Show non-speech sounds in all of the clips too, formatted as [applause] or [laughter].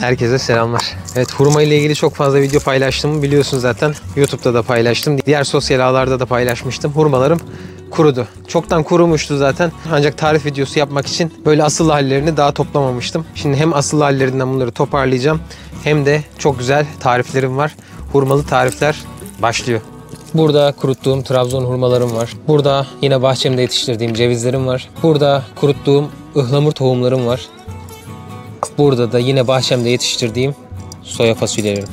Herkese selamlar. Evet hurma ile ilgili çok fazla video paylaştım biliyorsun zaten. YouTube'da da paylaştım. Diğer sosyal ağlarda da paylaşmıştım. Hurmalarım kurudu. Çoktan kurumuştu zaten. Ancak tarif videosu yapmak için böyle asıl hallerini daha toplamamıştım. Şimdi hem asıl hallerinden bunları toparlayacağım hem de çok güzel tariflerim var. Hurmalı tarifler başlıyor. Burada kuruttuğum Trabzon hurmalarım var. Burada yine bahçemde yetiştirdiğim cevizlerim var. Burada kuruttuğum ıhlamur tohumlarım var. Burada da yine bahçemde yetiştirdiğim soya fasulyelerim.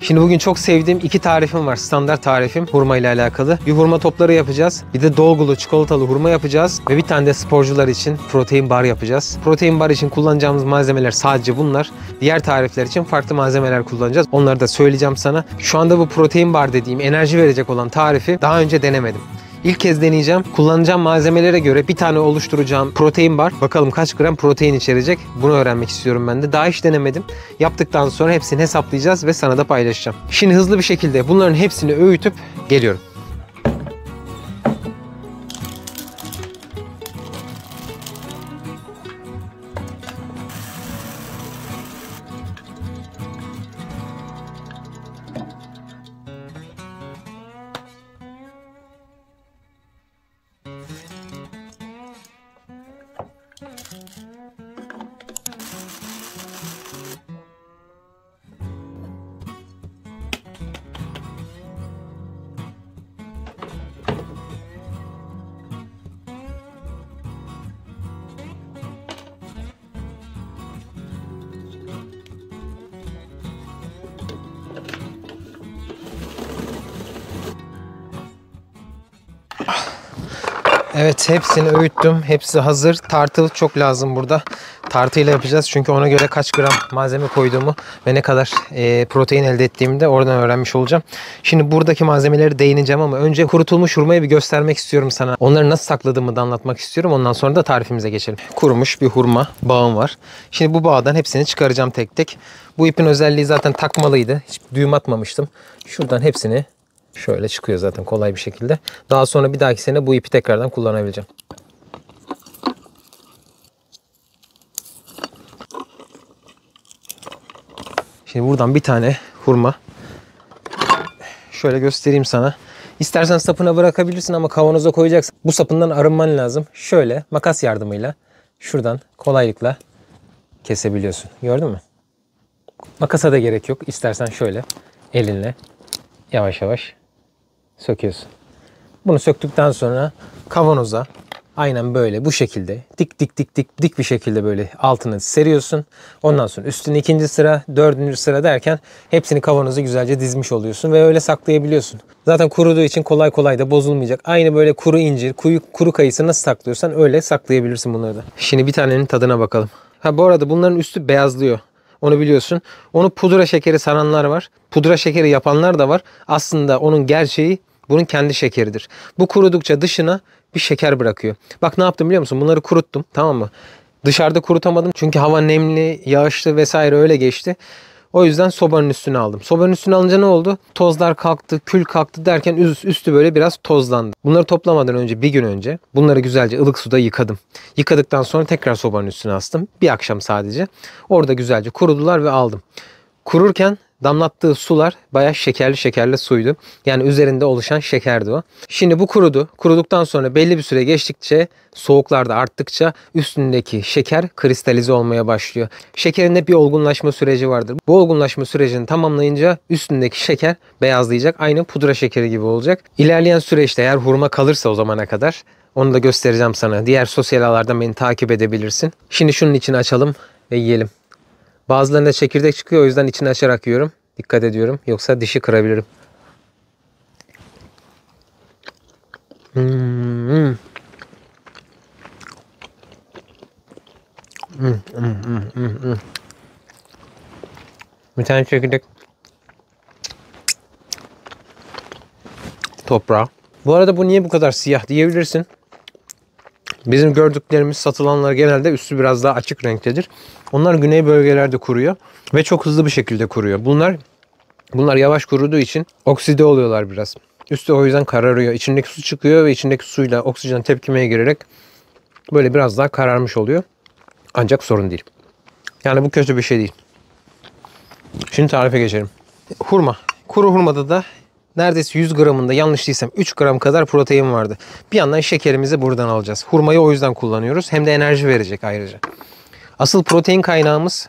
Şimdi bugün çok sevdiğim iki tarifim var. Standart tarifim hurma ile alakalı. Bir hurma topları yapacağız. Bir de dolgulu çikolatalı hurma yapacağız. Ve bir tane de sporcular için protein bar yapacağız. Protein bar için kullanacağımız malzemeler sadece bunlar. Diğer tarifler için farklı malzemeler kullanacağız. Onları da söyleyeceğim sana. Şu anda bu protein bar dediğim enerji verecek olan tarifi daha önce denemedim. İlk kez deneyeceğim. Kullanacağım malzemelere göre bir tane oluşturacağım protein bar. Bakalım kaç gram protein içerecek. Bunu öğrenmek istiyorum ben de. Daha hiç denemedim. Yaptıktan sonra hepsini hesaplayacağız ve sana da paylaşacağım. Şimdi hızlı bir şekilde bunların hepsini öğütüp geliyorum. Evet hepsini öğüttüm. Hepsi hazır. Tartı çok lazım burada. Tartıyla yapacağız çünkü ona göre kaç gram malzeme koyduğumu ve ne kadar e, protein elde ettiğimi de oradan öğrenmiş olacağım. Şimdi buradaki malzemeleri değineceğim ama önce kurutulmuş hurmayı bir göstermek istiyorum sana. Onları nasıl sakladığımı da anlatmak istiyorum. Ondan sonra da tarifimize geçelim. Kurumuş bir hurma bağım var. Şimdi bu bağdan hepsini çıkaracağım tek tek. Bu ipin özelliği zaten takmalıydı. Hiç düğüm atmamıştım. Şuradan hepsini Şöyle çıkıyor zaten kolay bir şekilde. Daha sonra bir dahaki sene bu ipi tekrardan kullanabileceğim. Şimdi buradan bir tane hurma. Şöyle göstereyim sana. İstersen sapına bırakabilirsin ama kavanoza koyacaksın. Bu sapından arınman lazım. Şöyle makas yardımıyla şuradan kolaylıkla kesebiliyorsun. Gördün mü? Makasa da gerek yok. İstersen şöyle elinle yavaş yavaş söküyorsun. Bunu söktükten sonra kavanoza aynen böyle bu şekilde dik dik dik dik dik bir şekilde böyle altını seriyorsun. Ondan sonra üstüne ikinci sıra, dördüncü sıra derken hepsini kavanoza güzelce dizmiş oluyorsun ve öyle saklayabiliyorsun. Zaten kuruduğu için kolay kolay da bozulmayacak. Aynı böyle kuru incir, kuyu, kuru kayısı nasıl saklıyorsan öyle saklayabilirsin bunları da. Şimdi bir tanenin tadına bakalım. Ha bu arada bunların üstü beyazlıyor. Onu biliyorsun. Onu pudra şekeri sananlar var. Pudra şekeri yapanlar da var. Aslında onun gerçeği bunun kendi şekeridir. Bu kurudukça dışına bir şeker bırakıyor. Bak ne yaptım biliyor musun? Bunları kuruttum tamam mı? Dışarıda kurutamadım çünkü hava nemli, yağışlı vesaire öyle geçti. O yüzden sobanın üstüne aldım. Sobanın üstüne alınca ne oldu? Tozlar kalktı, kül kalktı derken üst, üstü böyle biraz tozlandı. Bunları toplamadan önce bir gün önce bunları güzelce ılık suda yıkadım. Yıkadıktan sonra tekrar sobanın üstüne astım. Bir akşam sadece. Orada güzelce kurudular ve aldım. Kururken damlattığı sular bayağı şekerli şekerli suydu. Yani üzerinde oluşan şekerdi o. Şimdi bu kurudu. Kuruduktan sonra belli bir süre geçtikçe soğuklarda arttıkça üstündeki şeker kristalize olmaya başlıyor. Şekerin bir olgunlaşma süreci vardır. Bu olgunlaşma sürecini tamamlayınca üstündeki şeker beyazlayacak. Aynı pudra şekeri gibi olacak. İlerleyen süreçte eğer hurma kalırsa o zamana kadar onu da göstereceğim sana. Diğer sosyal ağlardan beni takip edebilirsin. Şimdi şunun içini açalım ve yiyelim. Bazılarında çekirdek çıkıyor o yüzden içini açarak yiyorum. Dikkat ediyorum. Yoksa dişi kırabilirim. Hmm. Hmm, hmm, hmm, hmm. Bir tane çekirdek. Toprağı. Bu arada bu niye bu kadar siyah diyebilirsin. Bizim gördüklerimiz satılanlar genelde üstü biraz daha açık renktedir. Onlar güney bölgelerde kuruyor ve çok hızlı bir şekilde kuruyor. Bunlar bunlar yavaş kuruduğu için okside oluyorlar biraz. Üstü o yüzden kararıyor. İçindeki su çıkıyor ve içindeki suyla oksijen tepkimeye girerek böyle biraz daha kararmış oluyor. Ancak sorun değil. Yani bu kötü bir şey değil. Şimdi tarife geçelim. Hurma. Kuru hurmada da neredeyse 100 gramında yanlış değilsem 3 gram kadar protein vardı. Bir yandan şekerimizi buradan alacağız. Hurmayı o yüzden kullanıyoruz. Hem de enerji verecek ayrıca. Asıl protein kaynağımız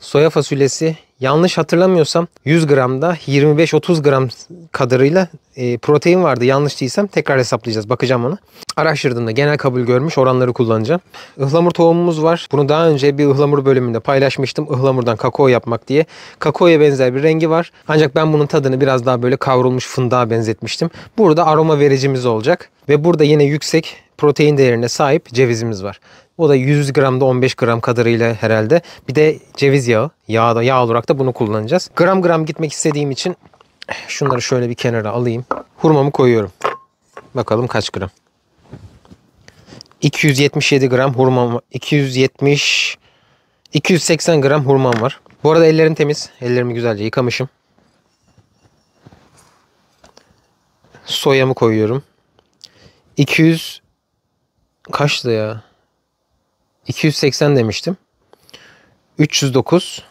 soya fasulyesi. Yanlış hatırlamıyorsam 100 gramda 25-30 gram kadarıyla e, protein vardı. Yanlış değilsem tekrar hesaplayacağız. Bakacağım ona. Araştırdığımda genel kabul görmüş oranları kullanacağım. Ihlamur tohumumuz var. Bunu daha önce bir ıhlamur bölümünde paylaşmıştım. Ihlamurdan kakao yapmak diye. Kakaoya benzer bir rengi var. Ancak ben bunun tadını biraz daha böyle kavrulmuş fındığa benzetmiştim. Burada aroma vericimiz olacak. Ve burada yine yüksek protein değerine sahip cevizimiz var. O da 100 gramda 15 gram kadarıyla herhalde. Bir de ceviz yağı. Yağ, da, yağ olarak da bunu kullanacağız. Gram gram gitmek istediğim için şunları şöyle bir kenara alayım. Hurmamı koyuyorum. Bakalım kaç gram. 277 gram hurmam 270 280 gram hurmam var. Bu arada ellerim temiz. Ellerimi güzelce yıkamışım. Soyamı koyuyorum. 200 kaçtı ya? 280 demiştim. 309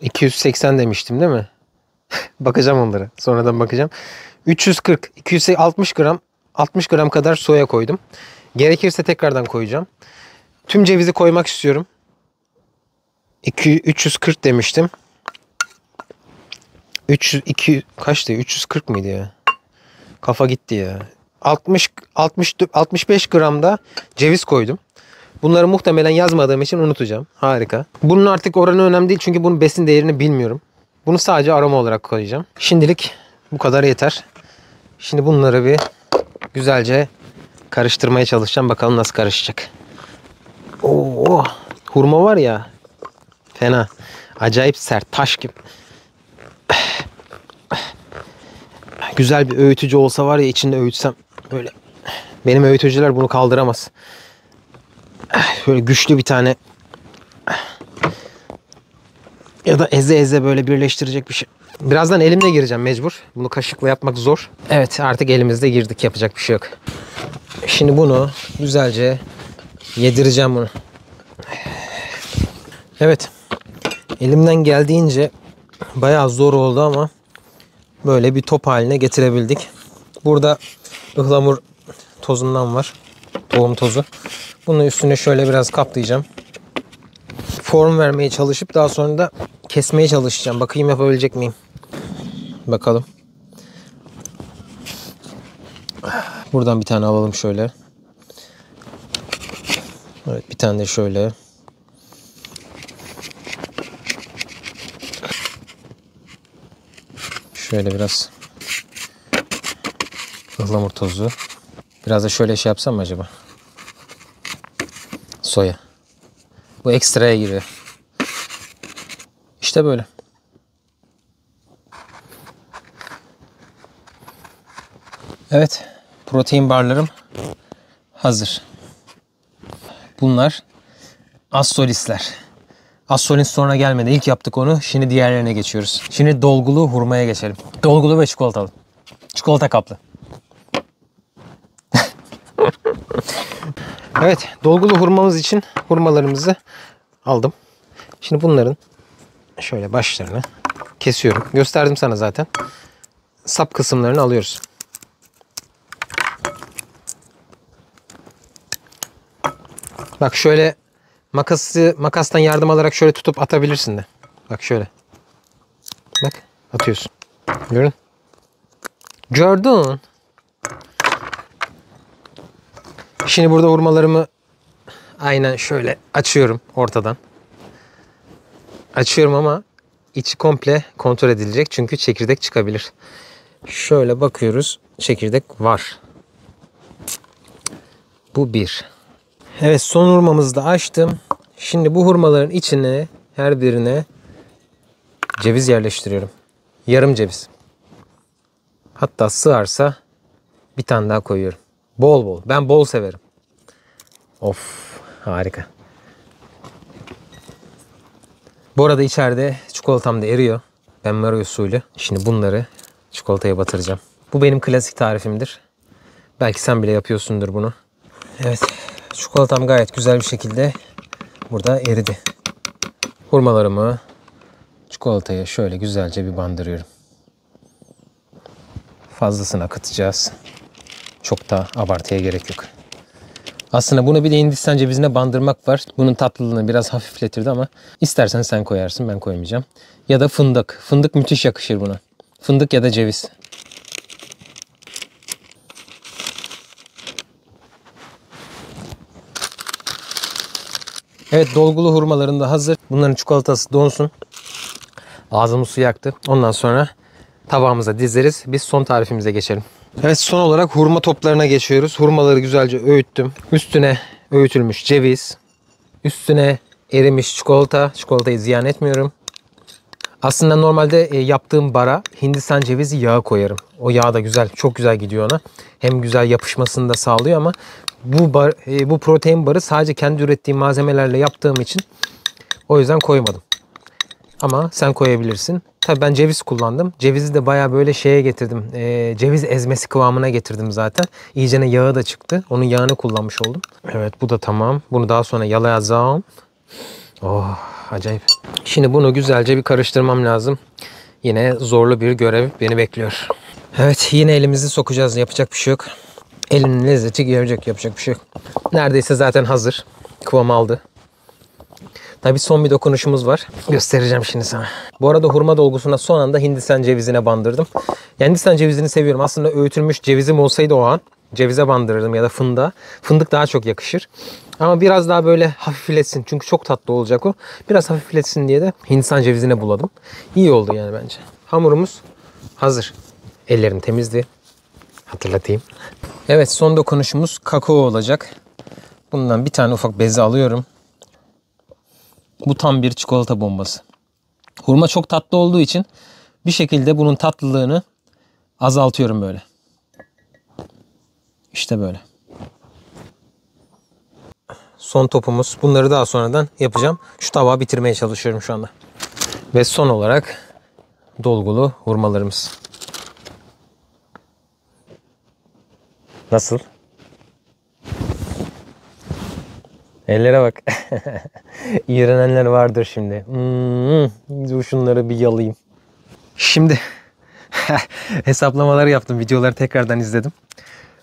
280 demiştim değil mi? [laughs] bakacağım onlara. Sonradan bakacağım. 340 260 gram 60 gram kadar soya koydum. Gerekirse tekrardan koyacağım. Tüm cevizi koymak istiyorum. 2 340 demiştim. 300 2 kaçtı? 340 mıydı ya? Kafa gitti ya. 60 60 65 gramda ceviz koydum. Bunları muhtemelen yazmadığım için unutacağım. Harika. Bunun artık oranı önemli değil çünkü bunun besin değerini bilmiyorum. Bunu sadece aroma olarak koyacağım. Şimdilik bu kadar yeter. Şimdi bunları bir güzelce karıştırmaya çalışacağım. Bakalım nasıl karışacak. Oo, hurma var ya. Fena. Acayip sert. Taş gibi. Güzel bir öğütücü olsa var ya içinde öğütsem böyle. Benim öğütücüler bunu kaldıramaz. Böyle güçlü bir tane ya da eze eze böyle birleştirecek bir şey. Birazdan elimle gireceğim mecbur. Bunu kaşıkla yapmak zor. Evet artık elimizde girdik. Yapacak bir şey yok. Şimdi bunu güzelce yedireceğim bunu. Evet. Elimden geldiğince bayağı zor oldu ama böyle bir top haline getirebildik. Burada ıhlamur tozundan var. Tohum tozu. Bunu üstüne şöyle biraz kaplayacağım. Form vermeye çalışıp daha sonra da kesmeye çalışacağım. Bakayım yapabilecek miyim? Bakalım. Buradan bir tane alalım şöyle. Evet bir tane de şöyle. Şöyle biraz ıhlamur tozu. Biraz da şöyle şey yapsam mı acaba? Soya. Bu ekstraya giriyor. İşte böyle. Evet. Protein barlarım hazır. Bunlar assolisler. Assolin sonra gelmedi. İlk yaptık onu. Şimdi diğerlerine geçiyoruz. Şimdi dolgulu hurmaya geçelim. Dolgulu ve çikolatalı. Çikolata kaplı. Evet. Dolgulu hurmamız için hurmalarımızı aldım. Şimdi bunların şöyle başlarını kesiyorum. Gösterdim sana zaten. Sap kısımlarını alıyoruz. Bak şöyle makası makastan yardım alarak şöyle tutup atabilirsin de. Bak şöyle. Bak atıyorsun. Görün. Gördün. Şimdi burada hurmalarımı aynen şöyle açıyorum ortadan. Açıyorum ama içi komple kontrol edilecek çünkü çekirdek çıkabilir. Şöyle bakıyoruz. Çekirdek var. Bu bir. Evet son hurmamızı da açtım. Şimdi bu hurmaların içine her birine ceviz yerleştiriyorum. Yarım ceviz. Hatta sığarsa bir tane daha koyuyorum. Bol bol. Ben bol severim. Of harika. Bu arada içeride çikolatam da eriyor. Ben Maro usulü. Şimdi bunları çikolataya batıracağım. Bu benim klasik tarifimdir. Belki sen bile yapıyorsundur bunu. Evet. Çikolatam gayet güzel bir şekilde burada eridi. Hurmalarımı çikolataya şöyle güzelce bir bandırıyorum. Fazlasını akıtacağız. Çok da abartıya gerek yok. Aslında bunu bir de Hindistan cevizine bandırmak var. Bunun tatlılığını biraz hafifletirdi ama istersen sen koyarsın ben koymayacağım. Ya da fındık. Fındık müthiş yakışır buna. Fındık ya da ceviz. Evet dolgulu hurmalarım da hazır. Bunların çikolatası donsun. Ağzımız su yaktı. Ondan sonra tabağımıza dizeriz. Biz son tarifimize geçelim. Evet son olarak hurma toplarına geçiyoruz. Hurmaları güzelce öğüttüm. Üstüne öğütülmüş ceviz. Üstüne erimiş çikolata. Çikolatayı ziyan etmiyorum. Aslında normalde e, yaptığım bara Hindistan cevizi yağı koyarım. O yağ da güzel, çok güzel gidiyor ona. Hem güzel yapışmasını da sağlıyor ama bu bar, e, bu protein barı sadece kendi ürettiğim malzemelerle yaptığım için o yüzden koymadım. Ama sen koyabilirsin. Tabii ben ceviz kullandım. Cevizi de baya böyle şeye getirdim. E, ceviz ezmesi kıvamına getirdim zaten. İyicene yağı da çıktı. Onun yağını kullanmış oldum. Evet bu da tamam. Bunu daha sonra yalayacağım. Oh acayip. Şimdi bunu güzelce bir karıştırmam lazım. Yine zorlu bir görev beni bekliyor. Evet yine elimizi sokacağız. Yapacak bir şey yok. Elinin lezzeti görecek. Yapacak bir şey yok. Neredeyse zaten hazır. Kıvam aldı. Tabii son bir dokunuşumuz var. Göstereceğim şimdi sana. Bu arada hurma dolgusuna son anda Hindistan cevizine bandırdım. Hindistan cevizini seviyorum. Aslında öğütülmüş cevizim olsaydı o an cevize bandırırdım ya da fındığa. Fındık daha çok yakışır. Ama biraz daha böyle hafifletsin. Çünkü çok tatlı olacak o. Biraz hafifletsin diye de Hindistan cevizine buladım. İyi oldu yani bence. Hamurumuz hazır. Ellerim temizdi. Hatırlatayım. Evet son dokunuşumuz kakao olacak. Bundan bir tane ufak beze alıyorum. Bu tam bir çikolata bombası. Hurma çok tatlı olduğu için bir şekilde bunun tatlılığını azaltıyorum böyle. İşte böyle. Son topumuz. Bunları daha sonradan yapacağım. Şu tabağı bitirmeye çalışıyorum şu anda. Ve son olarak dolgulu hurmalarımız. Nasıl? Ellere bak. [laughs] İğrenenler vardır şimdi. Hmm, dur şunları bir yalayayım. Şimdi [laughs] hesaplamaları yaptım. Videoları tekrardan izledim.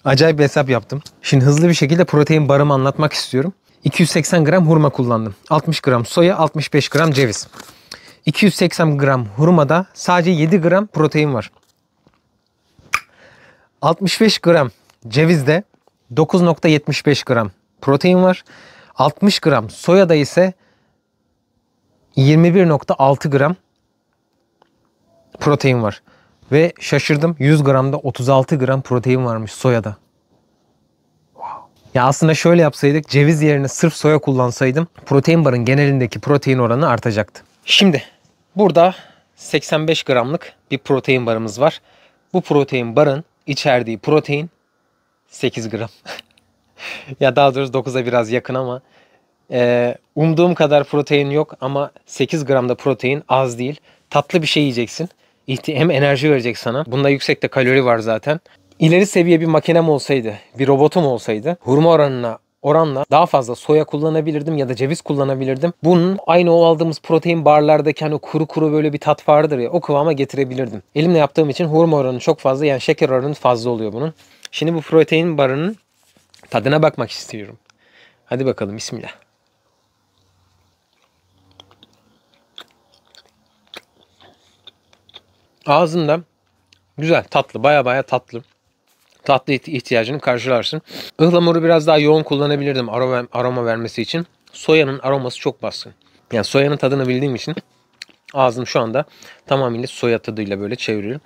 Acayip bir hesap yaptım. Şimdi hızlı bir şekilde protein barımı anlatmak istiyorum. 280 gram hurma kullandım. 60 gram soya, 65 gram ceviz. 280 gram hurmada sadece 7 gram protein var. 65 gram cevizde 9.75 gram protein var. 60 gram soyada ise 21.6 gram protein var. Ve şaşırdım 100 gramda 36 gram protein varmış soyada. Ya aslında şöyle yapsaydık ceviz yerine sırf soya kullansaydım protein barın genelindeki protein oranı artacaktı. Şimdi burada 85 gramlık bir protein barımız var. Bu protein barın içerdiği protein 8 gram. [laughs] [laughs] ya daha doğrusu 9'a biraz yakın ama e, umduğum kadar protein yok ama 8 gram da protein az değil. Tatlı bir şey yiyeceksin. Hem enerji verecek sana. Bunda yüksek de kalori var zaten. İleri seviye bir makinem olsaydı, bir robotum olsaydı hurma oranına oranla daha fazla soya kullanabilirdim ya da ceviz kullanabilirdim. Bunun aynı o aldığımız protein barlardaki hani kuru kuru böyle bir tat vardır ya o kıvama getirebilirdim. Elimle yaptığım için hurma oranı çok fazla yani şeker oranı fazla oluyor bunun. Şimdi bu protein barının tadına bakmak istiyorum. Hadi bakalım bismillah. Ağzında güzel tatlı baya baya tatlı. Tatlı ihtiyacını karşılarsın. Ihlamuru biraz daha yoğun kullanabilirdim aroma, aroma vermesi için. Soyanın aroması çok baskın. Yani soyanın tadını bildiğim için ağzım şu anda tamamıyla soya tadıyla böyle çevriliyor.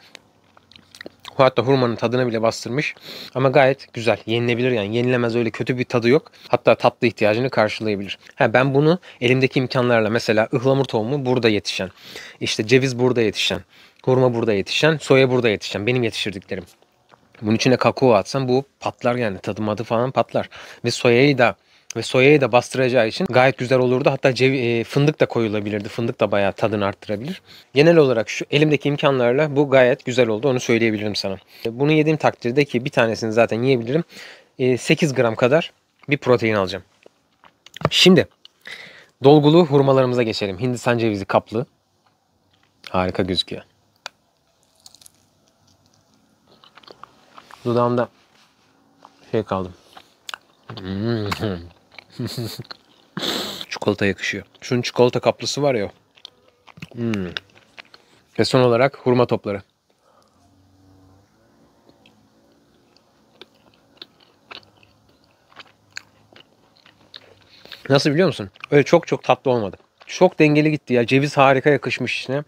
Hatta hurmanın tadını bile bastırmış. Ama gayet güzel. Yenilebilir yani. Yenilemez öyle kötü bir tadı yok. Hatta tatlı ihtiyacını karşılayabilir. Ha, ben bunu elimdeki imkanlarla mesela ıhlamur tohumu burada yetişen. işte ceviz burada yetişen. Hurma burada yetişen. Soya burada yetişen. Benim yetiştirdiklerim. Bunun içine kakao atsam bu patlar yani. Tadı madı falan patlar. Ve soyayı da ve soyayı da bastıracağı için gayet güzel olurdu. Hatta cev, e, fındık da koyulabilirdi. Fındık da bayağı tadını arttırabilir. Genel olarak şu elimdeki imkanlarla bu gayet güzel oldu. Onu söyleyebilirim sana. Bunu yediğim takdirde ki bir tanesini zaten yiyebilirim. E, 8 gram kadar bir protein alacağım. Şimdi dolgulu hurmalarımıza geçelim. Hindistan cevizi kaplı. Harika gözüküyor. Dudağımda şey kaldım. Hmm. [laughs] çikolata yakışıyor. Şunun çikolata kaplısı var ya. Hmm. Ve son olarak hurma topları. Nasıl biliyor musun? Öyle çok çok tatlı olmadı. Çok dengeli gitti ya. Ceviz harika yakışmış içine.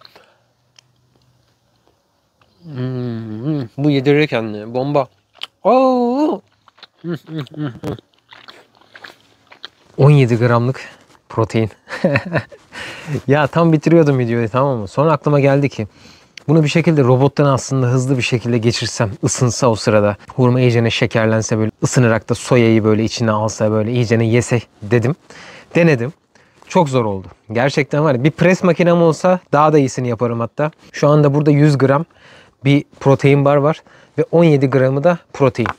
Hmm, bu yedirir kendini. Bomba. Oo! 17 gramlık protein. [laughs] ya tam bitiriyordum videoyu tamam mı? Sonra aklıma geldi ki bunu bir şekilde robottan aslında hızlı bir şekilde geçirsem, ısınsa o sırada, hurma iyicene şekerlense böyle ısınarak da soyayı böyle içine alsa böyle iyicene yese dedim. Denedim. Çok zor oldu. Gerçekten var ya bir pres makinem olsa daha da iyisini yaparım hatta. Şu anda burada 100 gram bir protein bar var ve 17 gramı da protein.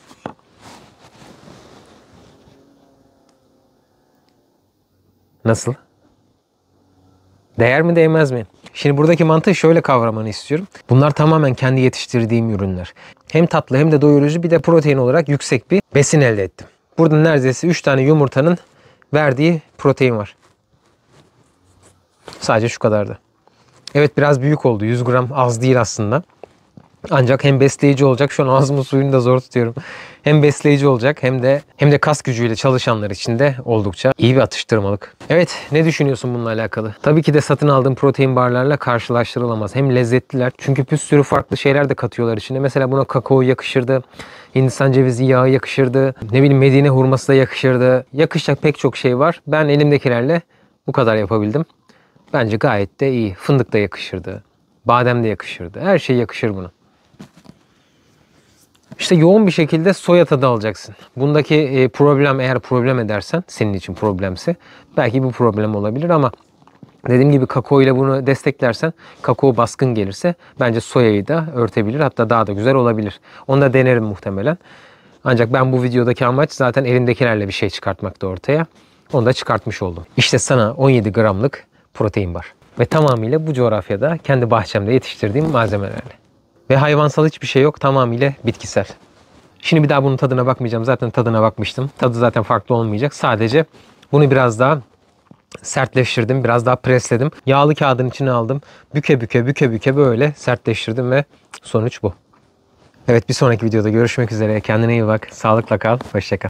Nasıl? Değer mi değmez mi? Şimdi buradaki mantığı şöyle kavramanı istiyorum. Bunlar tamamen kendi yetiştirdiğim ürünler. Hem tatlı hem de doyurucu bir de protein olarak yüksek bir besin elde ettim. Burada neredeyse 3 tane yumurtanın verdiği protein var. Sadece şu kadardı. Evet biraz büyük oldu. 100 gram az değil aslında. Ancak hem besleyici olacak. Şu an ağzımın suyunu da zor tutuyorum. Hem besleyici olacak hem de hem de kas gücüyle çalışanlar için de oldukça iyi bir atıştırmalık. Evet, ne düşünüyorsun bununla alakalı? Tabii ki de satın aldığım protein barlarla karşılaştırılamaz. Hem lezzetliler çünkü bir sürü farklı şeyler de katıyorlar içine. Mesela buna kakao yakışırdı. Hindistan cevizi yağı yakışırdı. Ne bileyim Medine hurması da yakışırdı. Yakışacak pek çok şey var. Ben elimdekilerle bu kadar yapabildim. Bence gayet de iyi. Fındık da yakışırdı. Badem de yakışırdı. Her şey yakışır buna. İşte yoğun bir şekilde soya tadı alacaksın. Bundaki e, problem eğer problem edersen senin için problemse belki bu problem olabilir ama dediğim gibi kakao ile bunu desteklersen kakao baskın gelirse bence soyayı da örtebilir hatta daha da güzel olabilir. Onu da denerim muhtemelen. Ancak ben bu videodaki amaç zaten elimdekilerle bir şey çıkartmakta ortaya. Onu da çıkartmış oldum. İşte sana 17 gramlık protein var. Ve tamamıyla bu coğrafyada kendi bahçemde yetiştirdiğim malzemelerle. Ve hayvansal hiçbir şey yok. Tamamıyla bitkisel. Şimdi bir daha bunun tadına bakmayacağım. Zaten tadına bakmıştım. Tadı zaten farklı olmayacak. Sadece bunu biraz daha sertleştirdim. Biraz daha presledim. Yağlı kağıdın içine aldım. Büke büke büke büke böyle sertleştirdim ve sonuç bu. Evet bir sonraki videoda görüşmek üzere. Kendine iyi bak. Sağlıkla kal. Hoşçakal.